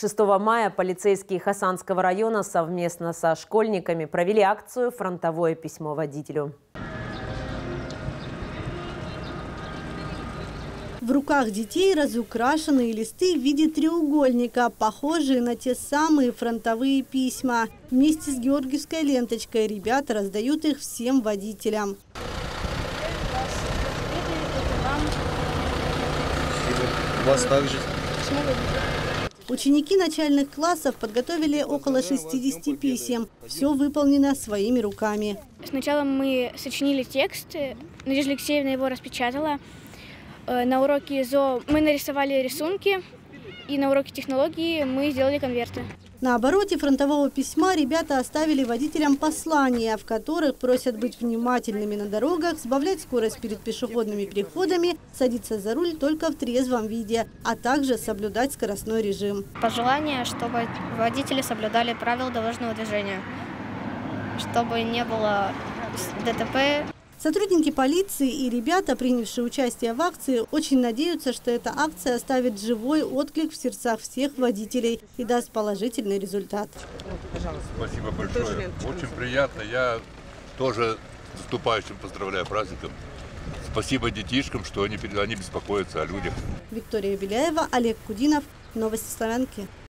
6 мая полицейские Хасанского района совместно со школьниками провели акцию «Фронтовое письмо водителю». В руках детей разукрашенные листы в виде треугольника, похожие на те самые фронтовые письма. Вместе с георгиевской ленточкой ребята раздают их всем водителям. У вас также? Ученики начальных классов подготовили около 60 писем. Все выполнено своими руками. Сначала мы сочинили текст, Надежда Алексеевна его распечатала. Э, На уроке ЗО мы нарисовали рисунки, и на уроке технологии мы сделали конверты. На обороте фронтового письма ребята оставили водителям послания, в которых просят быть внимательными на дорогах, сбавлять скорость перед пешеходными переходами, садиться за руль только в трезвом виде, а также соблюдать скоростной режим. Пожелание, чтобы водители соблюдали правила дорожного движения, чтобы не было ДТП. Сотрудники полиции и ребята, принявшие участие в акции, очень надеются, что эта акция оставит живой отклик в сердцах всех водителей и даст положительный результат. Спасибо большое. Очень приятно. Я тоже наступающим поздравляю праздником. Спасибо детишкам, что они, они беспокоятся о людях. Виктория Беляева, Олег Кудинов. Новости Славянки.